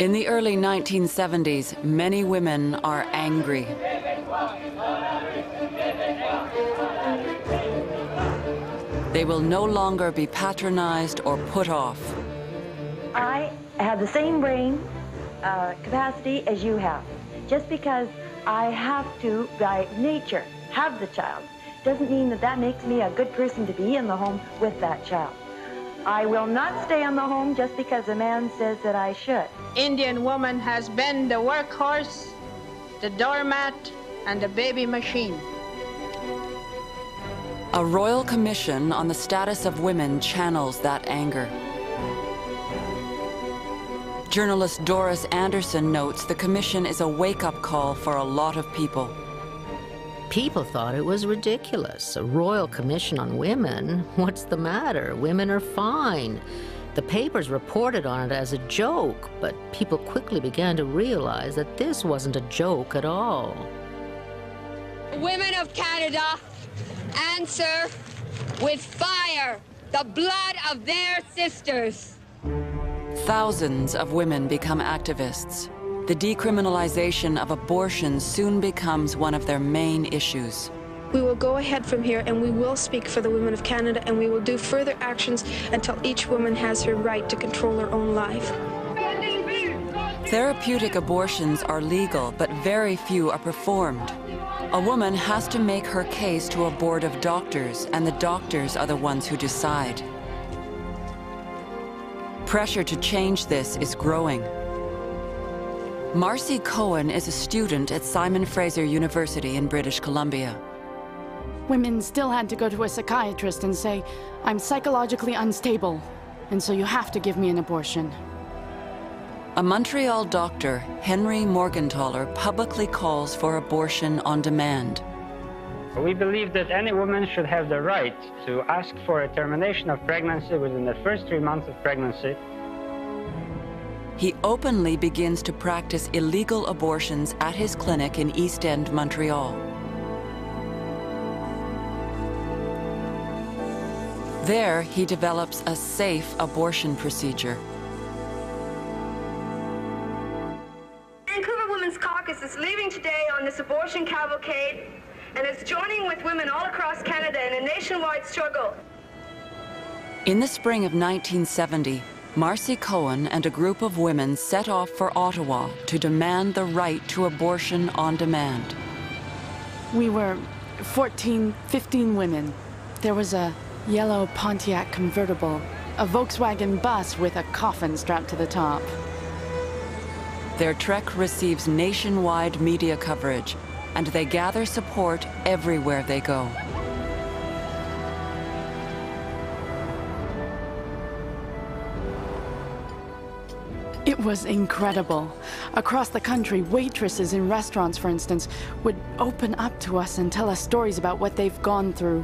In the early 1970s, many women are angry. They will no longer be patronized or put off. I have the same brain uh, capacity as you have. Just because I have to, by nature, have the child, doesn't mean that that makes me a good person to be in the home with that child. I will not stay in the home just because a man says that I should. Indian woman has been the workhorse, the doormat, and the baby machine. A royal commission on the status of women channels that anger. Journalist Doris Anderson notes the commission is a wake-up call for a lot of people. People thought it was ridiculous. A royal commission on women? What's the matter? Women are fine. The papers reported on it as a joke, but people quickly began to realize that this wasn't a joke at all. Women of Canada answer with fire, the blood of their sisters. Thousands of women become activists. The decriminalization of abortion soon becomes one of their main issues. We will go ahead from here and we will speak for the women of Canada and we will do further actions until each woman has her right to control her own life. Therapeutic abortions are legal, but very few are performed. A woman has to make her case to a board of doctors, and the doctors are the ones who decide. Pressure to change this is growing. Marcy Cohen is a student at Simon Fraser University in British Columbia. Women still had to go to a psychiatrist and say, I'm psychologically unstable, and so you have to give me an abortion. A Montreal doctor, Henry Morgentaler, publicly calls for abortion on demand. We believe that any woman should have the right to ask for a termination of pregnancy within the first three months of pregnancy. He openly begins to practice illegal abortions at his clinic in East End, Montreal. There, he develops a safe abortion procedure. Vancouver Women's Caucus is leaving today on this abortion cavalcade and is joining with women all across Canada in a nationwide struggle. In the spring of 1970, Marcy Cohen and a group of women set off for Ottawa to demand the right to abortion on demand. We were 14, 15 women. There was a yellow Pontiac convertible, a Volkswagen bus with a coffin strapped to the top. Their trek receives nationwide media coverage, and they gather support everywhere they go. It was incredible. Across the country, waitresses in restaurants, for instance, would open up to us and tell us stories about what they've gone through.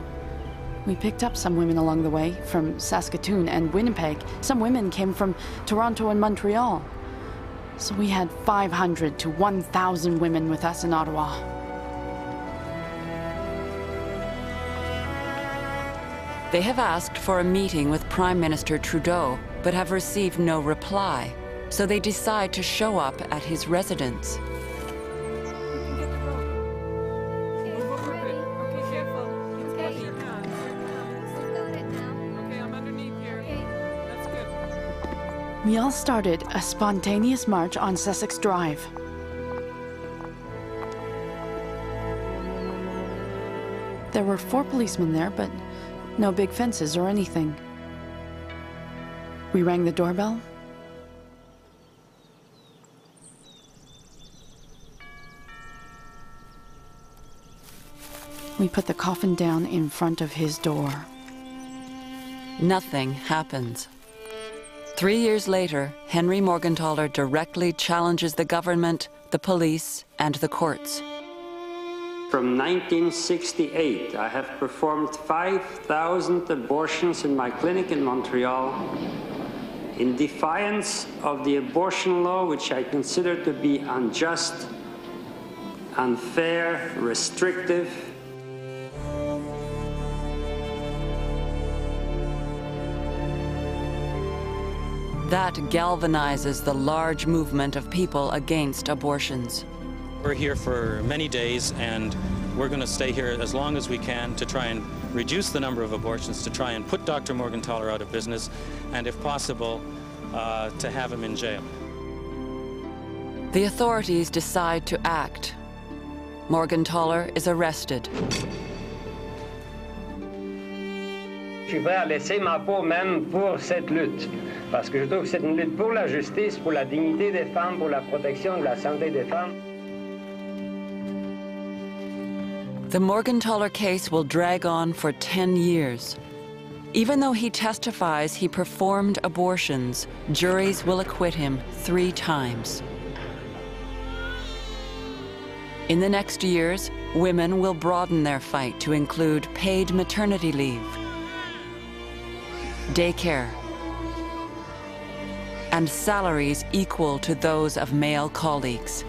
We picked up some women along the way, from Saskatoon and Winnipeg. Some women came from Toronto and Montreal. So we had 500 to 1,000 women with us in Ottawa. They have asked for a meeting with Prime Minister Trudeau, but have received no reply. So they decide to show up at his residence. We all started a spontaneous march on Sussex Drive. There were four policemen there, but no big fences or anything. We rang the doorbell. We put the coffin down in front of his door. Nothing happens. Three years later, Henry Morgentaler directly challenges the government, the police, and the courts. From 1968, I have performed 5,000 abortions in my clinic in Montreal in defiance of the abortion law, which I consider to be unjust, unfair, restrictive, That galvanizes the large movement of people against abortions. We're here for many days and we're going to stay here as long as we can to try and reduce the number of abortions, to try and put Dr. Morgentaler out of business, and if possible, uh, to have him in jail. The authorities decide to act. Morgentaler is arrested. Suis prêt à laisser ma peau même pour cette lutte. Parce que je trouve que c'est une lutte pour la justice, pour la dignité des femmes, pour la protection de la santé des femmes. The Morgentaler case will drag on for 10 years. Even though he testifies he performed abortions, juries will acquit him three times. In the next years, women will broaden their fight to include paid maternity leave, daycare, and salaries equal to those of male colleagues.